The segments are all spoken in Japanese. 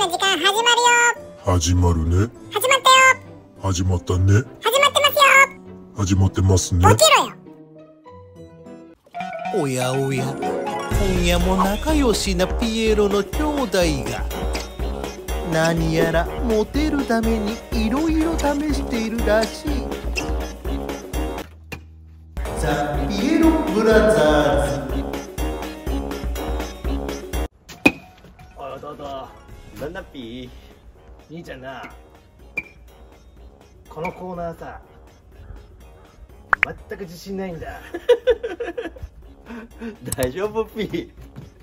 の時間始まるよ。始まるね。始まったよ。始まったね。始まってますよ。始まってますね。起きろよ。おやおや。今夜も仲良しなピエロの兄弟が何やらモテるためにいろいろ試しているらしい。ザ・ピエロブラザーなんだっぴー。兄ちゃんな。このコーナーさ。全く自信ないんだ。大丈夫ピー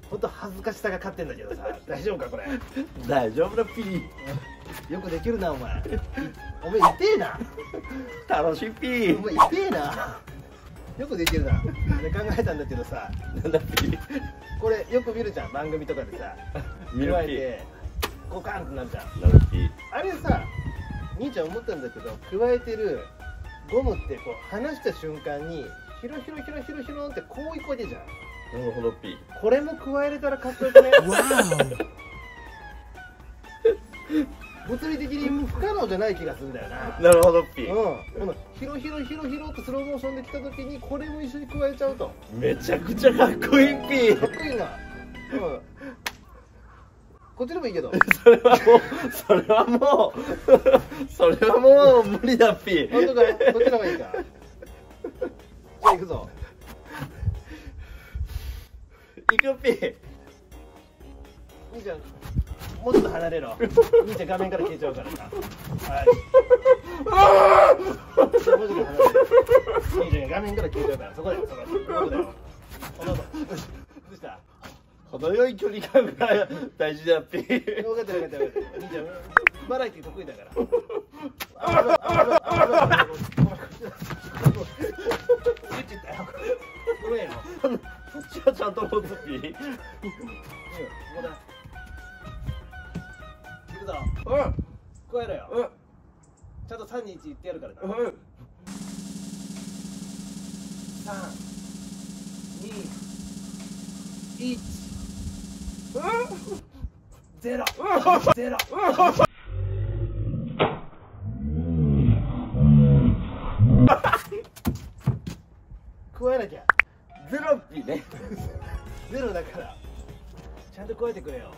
ほんと恥ずかしさが勝ってんだけどさ。大丈夫かこれ。大丈夫だピーよくできるなお前。お前痛えな。楽しいピおー前痛えな。よくできるな。で考えたんだけどさ。なんだピーこれよく見るじゃん番組とかでさ。見る加えてコカンってなるじゃんなんだピーあれさ兄ちゃん思ったんだけど加えてるゴムってこう離した瞬間にヒロヒロヒロヒロヒロってこういくわけじゃん。なるほどピーこれも加えれたらかっこよくね？物理的に不可能じゃない気がするんだよな。なるほどピーうん、このヒロヒロヒロヒロってスローモーションで来た時にこれも一緒に加えちゃうと。めちゃくちゃかっこいいピーかっこいいな。うんこっちでもいいけど。それはもうそれはもうそれはもう無理だピー本当かどっちの方がいいか じゃあ行くぞ。行くピー兄ちゃんもうちょっと離れろ。兄ちゃん画面から消えちゃうからさ。はい。もうちょっと離れろ。兄ちゃん画面から消えちゃうからそこでそこで。そこだよ程よい距離感が 大事だピー分かった分かった分かった兄ちゃんバラエティ得意だから。ごめんよそっちはちゃんと持つピーうんここだ行くぞうん加えろようんちゃんと3、2、1言ってやるからなうん3、2、1ゼロ。ゼロ。加え なきゃゼロピーね。ゼロだから。ちゃんと加えてくれよ。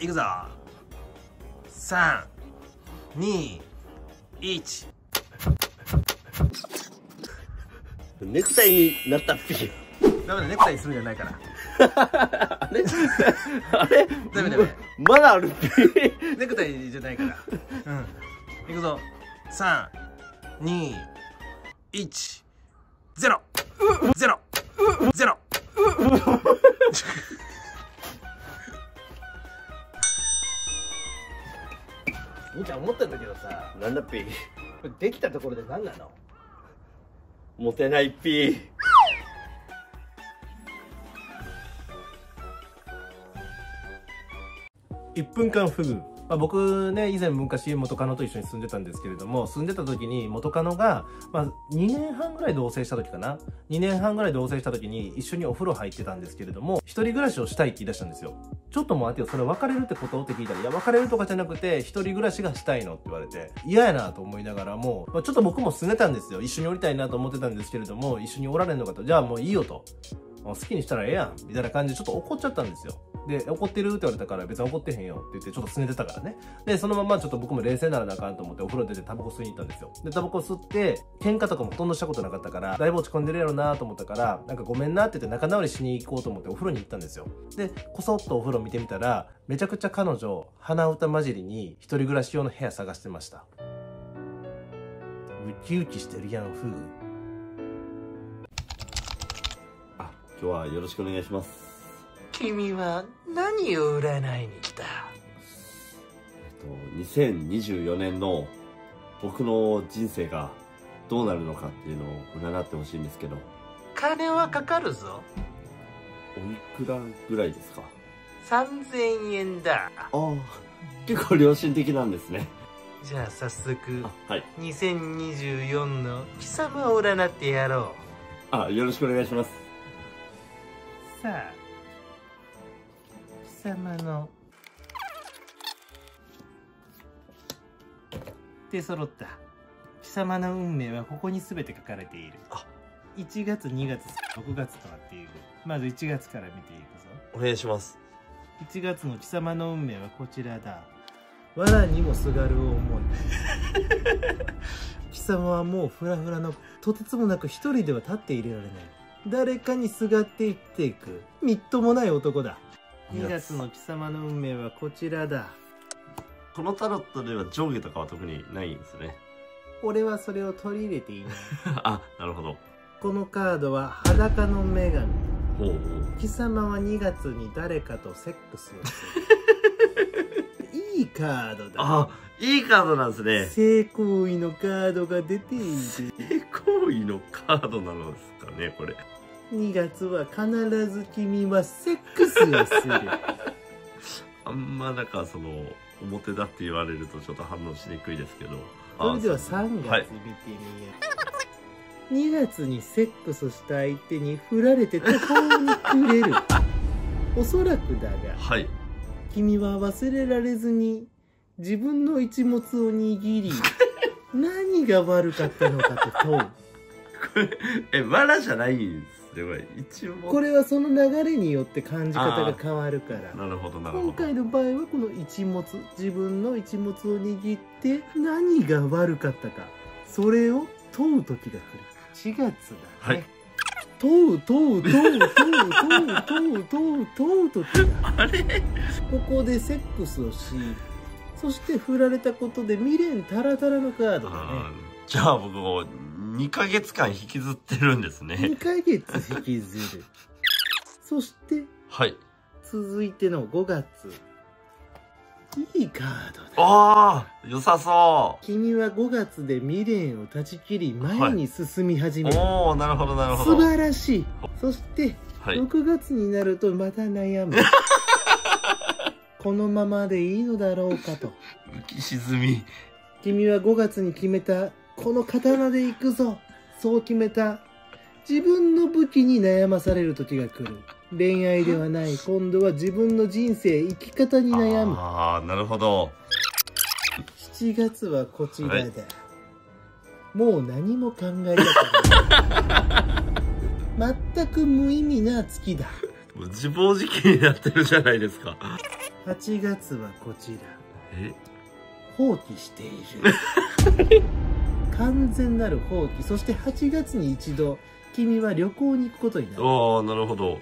いくぞ。3 2 1ネクタイになったピーダメだネクタイするんじゃないからあれ？あれ？ダメダメ。まだある？ピーネクタイじゃないから。うん。いくぞ。321ゼロ。ゼロ。ゼロ。兄ちゃん思ったんだけどさ。なんだピー？できたところで何なの？モテないピー1分間フグ、まあ、僕ね以前昔元カノと一緒に住んでたんですけれども住んでた時に元カノが、まあ、2年半ぐらい同棲した時かな。2年半ぐらい同棲した時に一緒にお風呂入ってたんですけれども一人暮らしをしたいって言い出したんですよ。ちょっと待ってよそれ別れるってこと？って聞いたらいや別れるとかじゃなくて一人暮らしがしたいのって言われて嫌やなと思いながらも、まあ、ちょっと僕も住んでたんですよ。一緒におりたいなと思ってたんですけれども一緒におられんのかと。じゃあもういいよと。好きにしたらええやん。みたいな感じでちょっと怒っちゃったんですよ。で怒ってるって言われたから別に怒ってへんよって言ってちょっと拗ねてたからね。でそのままちょっと僕も冷静にならなあかんと思ってお風呂出てタバコ吸いに行ったんですよ。でタバコ吸って喧嘩とかもほとんどしたことなかったからだいぶ落ち込んでるやろなと思ったからなんかごめんなって言って仲直りしに行こうと思ってお風呂に行ったんですよ。でこそっとお風呂見てみたらめちゃくちゃ彼女鼻歌混じりに一人暮らし用の部屋探してました。ウキウキしてるやんフグあ今日はよろしくお願いします。君は何を占いに来た？えっと2024年の僕の人生がどうなるのかっていうのを占ってほしいんですけど。金はかかるぞ。おいくらぐらいですか？3000円だ。ああ結構良心的なんですね。じゃあ早速あはい。2024の貴様を占ってやろあよろしくお願いします。うさあ様の。で揃った。貴様の運命はここに全て書かれている。あ。1月2月6月となっている。まず1月から見ていくぞ。お願いします。1月の貴様の運命はこちらだ。藁にもすがる思い 貴様はもうフラフラのとてつもなく一人では立っていれられない。誰かにすがっていっていく。みっともない男だ2月の貴様の運命はこちらだ。このタロットでは上下とかは特にないんですね。俺はそれを取り入れていない。あなるほど。このカードは裸の女神。ほう貴様は2月に誰かとセックスをする。いいカードだ。あいいカードなんですね。性行為のカードが出ている。性行為のカードなのですかねこれ2月は必ず君はセックスをする。あんまなんかその表だって言われるとちょっと反応しにくいですけど。それではあ3はい月見てみよう、2月にセックスした相手に振られて途方に暮れる。おそらくだがはい。君は忘れられずに自分の一物を握り 何が悪かったのかと問う。これえわらじゃないんですねこれ一応。これはその流れによって感じ方が変わるから。なるほどなるほ今ど回の場合はこの一物自分の一物を握って何が悪かったかそれを問う時が来る。4月だね、はい。問う問う問う問う問う問う問う問う時だあれ？ここでセックスをしそして振られたことで未練タラタラのカードだね。じゃあ僕も2ヶ月間引きずってるんですね。2ヶ月引きずる。そしてはい。続いての5月。いいカードだ。ああ良さそ君は5月で未練を断ち切り前に進み始める、うおおなるほどなるほ素ど晴らしい。そしてはい。6月になるとまた悩む。このままでいいのだろうかと。浮き沈み。君は5月に決めたこの刀で行くぞ。そう決めた。自分の武器に悩まされる時が来る。恋愛ではない。今度は自分の人生生き方に悩む。ああなるほど。7月はこちらだ、もう何も考えたくない。全く無意味な月だ。自暴自棄になってるじゃないですか。8月はこちら。え？放棄している完全なる放棄。そして8月に一度君は旅行に行くことになる。ああなるほど。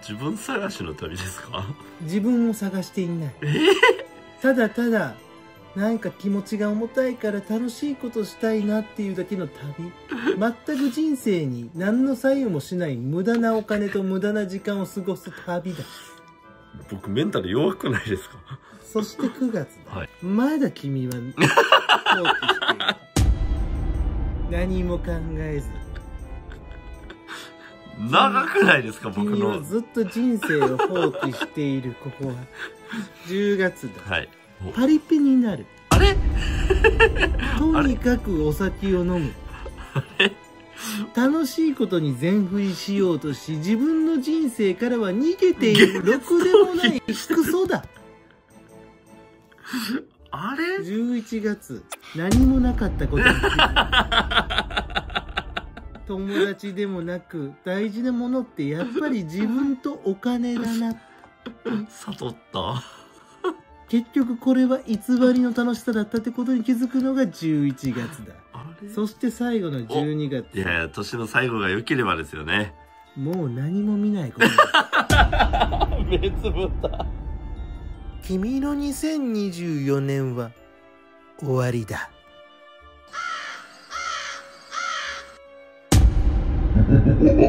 自分探しの旅ですか？自分を探していない。ただただなんか気持ちが重たいから楽しいことしたいなっていうだけの旅。全く人生に何の左右もしない無駄なお金と無駄な時間を過ごす旅だ。僕メンタル弱くないですか？そして9月だ、はい。まだ君は放棄している何も考えず。長くないですか僕の。ずっと人生を放棄しているここは。10月だ。はい。お。パリピになる。あれ？とにかくお酒を飲む。楽しいことに全振りしようとし自分の人生からは逃げている。ろくでもないクソだ。あれ？11月何もなかったことに 友達でもなく大事なものってやっぱり自分とお金だな。悟った。結局これは偽りの楽しさだったってことに気づくのが11月だ。そして最後の12月。いやいや年の最後が良ければですよね。もう何も見ないこと。だ目つぶった。君の2024年は終わりだリ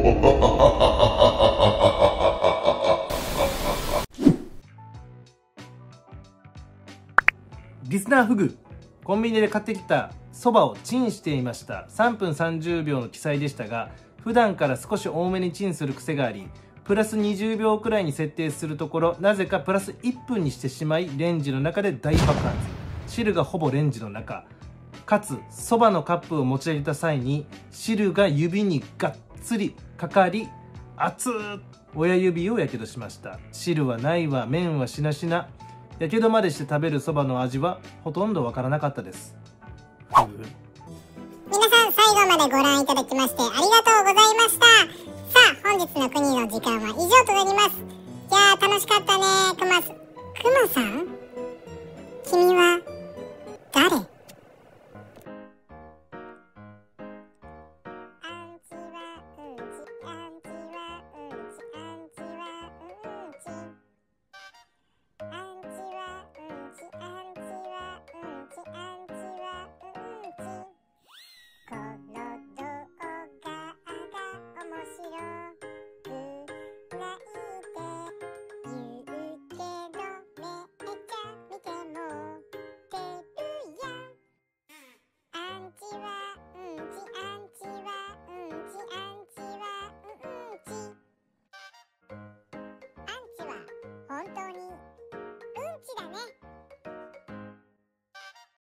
スナーフグコンビニで買ってきたそばをチンしていました。3分30秒の記載でしたが普段から少し多めにチンする癖がありプラス20秒くらいに設定するところなぜかプラス1分にしてしまいレンジの中で大爆発。汁がほぼレンジの中。かつそばのカップを持ち上げた際に汁が指にがっつりかかり熱っ親指をやけどしました。汁はないわ麺はしなしな。やけどまでして食べるそばの味はほとんどわからなかったです。皆さん最後までご覧いただきましてありがとうございました。さあ本日の国の時間は以上となります。いや楽しかったねくまくまさん？君は誰？